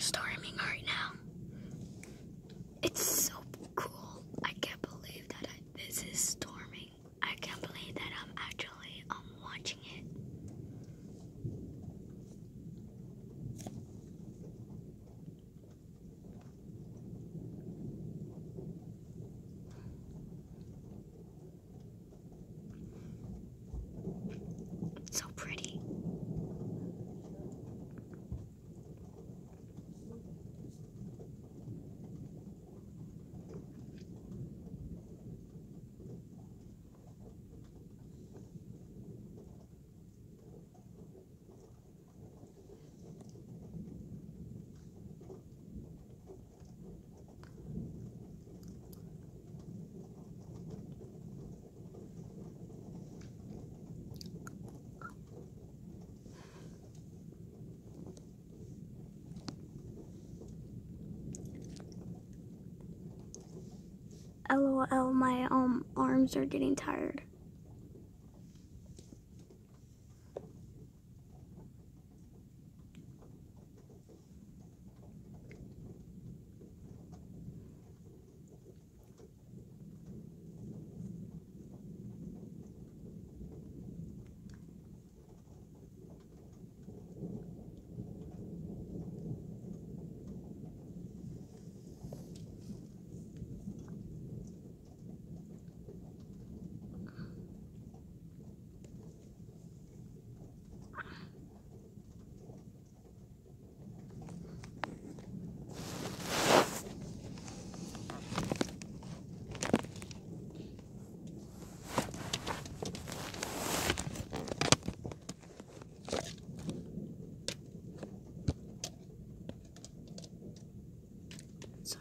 thunderstorming right now. It's so cool. I can't believe that I, this is storming. I can't believe that I'm actually um, watching it. So pretty. LOL, my um arms are getting tired.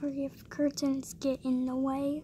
Sorry if curtains get in the way.